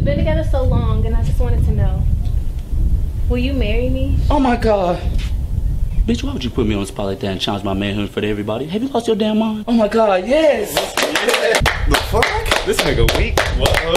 We've been together so long, and I just wanted to know. Will you marry me? Oh my God. Bitch, why would you put me on the spot like that and challenge my manhood for everybody? Have you lost your damn mind? Oh my God, yes. The fuck? This nigga weak. What?